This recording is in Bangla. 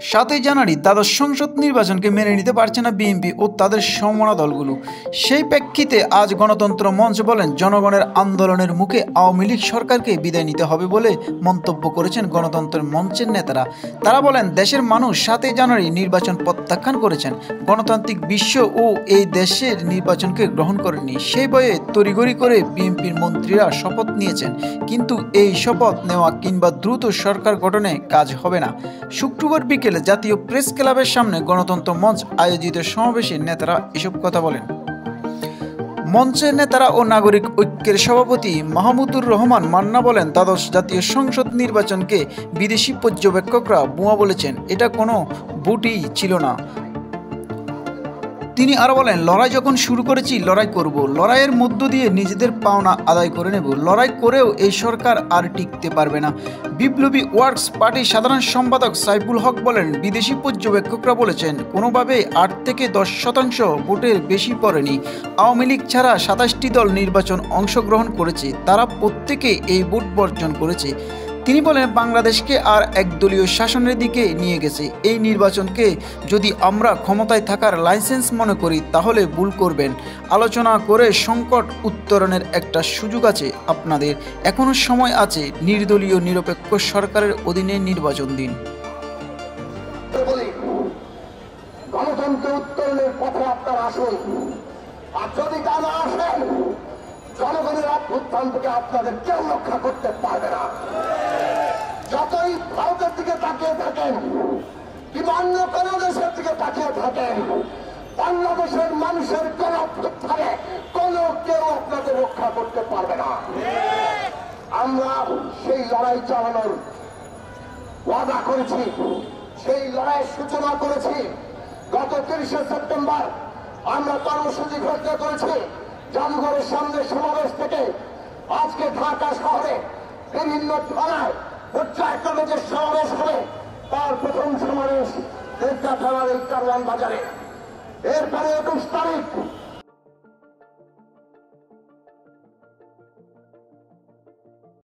সাতই জানুয়ারি তাদের সংসদ নির্বাচনকে মেনে নিতে পারছে না বিএনপি ও তাদের সমমনা দলগুলো। সেই প্রেক্ষিতে আজ গণতন্ত্র মঞ্চ বলেন, জনগণের আন্দোলনের মুখে আওয়ামী লীগ সরকারকে বিদায় নিতে হবে বলে মন্তব্য করেছেন গণতন্ত্রের মঞ্চের নেতারা। তারা বলেন, দেশের মানুষ সাতই জানুয়ারি নির্বাচন প্রত্যাখ্যান করেছেন। গণতান্ত্রিক বিশ্ব ও এই দেশের নির্বাচনকে গ্রহণ করেনি। সেই বয়ে তড়িগড়ি করে বিএনপির মন্ত্রীরা শপথ নিয়েছেন। কিন্তু এই শপথ নেওয়া কিংবা দ্রুত সরকার গঠনে কাজ হবে না। শুক্রবার বিকেলে জাতীয় প্রেস ক্লাবের সামনে গণতন্ত্র মঞ্চ আয়োজিত সমাবেশে নেতারা এসব কথা বলেন। মঞ্চের নেতারা ও নাগরিক ঐক্যের সভাপতি মাহমুদুর রহমান মান্না বলেন, দ্বাদশ জাতীয় সংসদ নির্বাচনকে বিদেশি পর্যবেক্ষকরা বুয়া বলেছেন। এটা কোনো ভোটই ছিল না। তিনি আরও বলেন, লড়াই যখন শুরু করেছি, লড়াই করব। লড়াইয়ের মধ্য দিয়ে নিজেদের পাওনা আদায় করে নেব। লড়াই করেও এই সরকার আর টিকতে পারবে না। বিপ্লবী ওয়ার্কস পার্টির সাধারণ সম্পাদক সাইফুল হক বলেন, বিদেশি পর্যবেক্ষকরা বলেছেন, কোনোভাবেই আট থেকে দশ শতাংশ ভোটের বেশি পড়েনি। আওয়ামী লীগ ছাড়া সাতাশটি দল নির্বাচন অংশগ্রহণ করেছে। তারা প্রত্যেকে এই ভোট বর্জন করেছে। তিনি বলেন, বাংলাদেশকে আর একদলীয় শাসনের দিকে নিয়ে গেছে। এই নির্বাচনকে যদি আমরা ক্ষমতায় থাকার লাইসেন্স মনে করি, তাহলে ভুল করবেন। আলোচনা করে সংকট উত্তরণের একটা সুযোগ আছে আপনাদের। এখনও সময় আছে নির্দলীয় নিরপেক্ষ সরকারের অধীনে নির্বাচন দিন। গণতন্ত্র উত্তরণের পথে আপনারা আসুন। আর যদি তা না আসেন জনগণের অভ্যুত্থান থেকে আপনাদের কেউ রক্ষা করতে পারবে না। যতই ভারতের দিকে তাকিয়ে থাকেন কিংবা অন্য কোনো দেশের দিকে তাকিয়ে থাকেন, বাংলাদেশের মানুষের কোন অভ্যুত্থানে কোনো কেউ আপনাদের রক্ষা করতে পারবে না। আমরা সেই লড়াই চালানোর ওয়াদা করেছি, সেই লড়াইয়ের সূচনা করেছি। গত তিরিশে সেপ্টেম্বর আমরা কর্মসূচি ঘোষণা করেছি জাদুঘরের সামনে সমাবেশ থেকে আজকে ঢাকা শহরে বিভিন্ন থানায় উচ্চায়তনে যে সমাবেশ হবে, তার প্রথম সমাবেশ থানার এই কারওয়ান বাজারে। এরপরে একুশ তারিখ